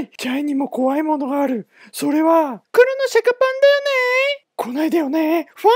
いジャイにも怖いものがある。それは、黒のシャカパンだよね来ないでよね。ファー